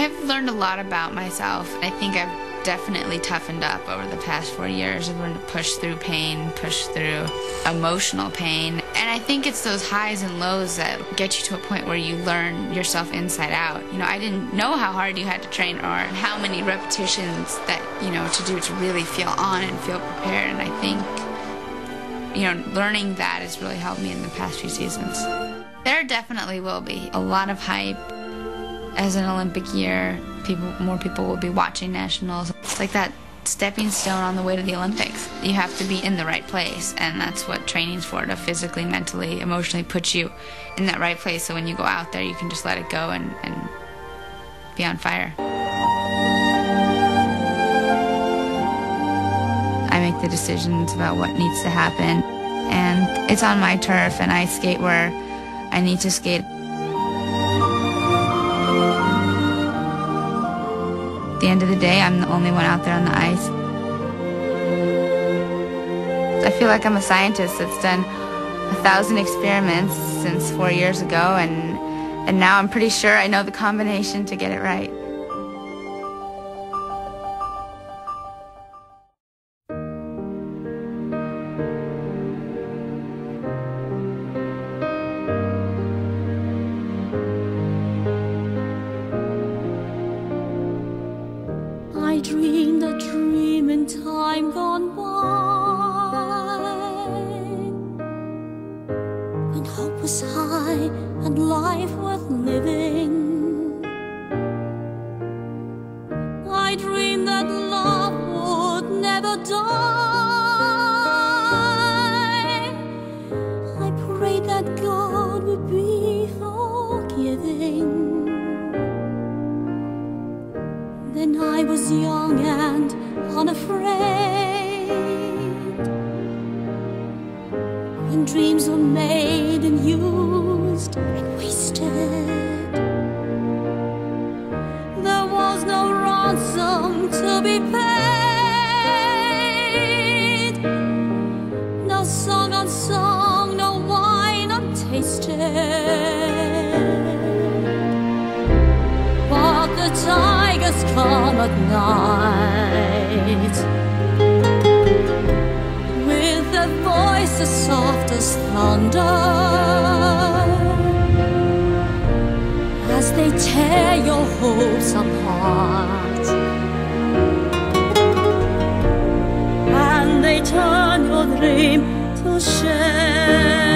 I've learned a lot about myself. I think I've definitely toughened up over the past four years. I've learned to push through pain, push through emotional pain. And I think it's those highs and lows that get you to a point where you learn yourself inside out. You know, I didn't know how hard you had to train or how many repetitions that, you know, to do to really feel on and feel prepared. And I think, you know, learning that has really helped me in the past few seasons. There definitely will be a lot of hype as an Olympic year, people more people will be watching nationals. It's like that stepping stone on the way to the Olympics. You have to be in the right place, and that's what training's for to physically, mentally, emotionally put you in that right place so when you go out there, you can just let it go and, and be on fire. I make the decisions about what needs to happen, and it's on my turf, and I skate where I need to skate. The end of the day, I'm the only one out there on the ice. I feel like I'm a scientist that's done a thousand experiments since four years ago, and, and now I'm pretty sure I know the combination to get it right. Life worth living. I dreamed that love would never die. I prayed that God would be forgiving. Then I was young and unafraid. When dreams were made and used and wasted, there was no ransom to be paid. No song unsung, no wine untasted. But the tigers come at night with their voices soft as thunder tear your hopes apart and they turn your dream to shame.